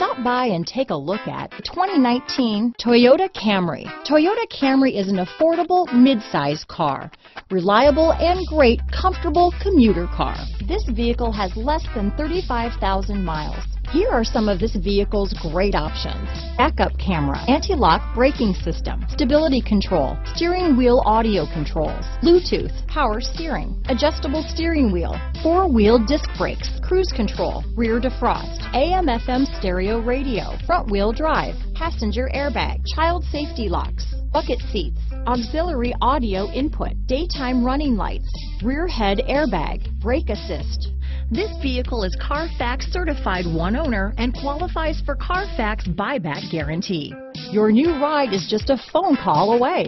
Stop by and take a look at the 2019 Toyota Camry. Toyota Camry is an affordable midsize car, reliable and great comfortable commuter car. This vehicle has less than 35,000 miles. Here are some of this vehicle's great options. Backup camera, anti-lock braking system, stability control, steering wheel audio controls, Bluetooth, power steering, adjustable steering wheel, four-wheel disc brakes, cruise control, rear defrost, AM FM stereo radio, front wheel drive, passenger airbag, child safety locks, bucket seats, auxiliary audio input, daytime running lights, rear head airbag, brake assist, this vehicle is Carfax certified one owner and qualifies for Carfax buyback guarantee. Your new ride is just a phone call away.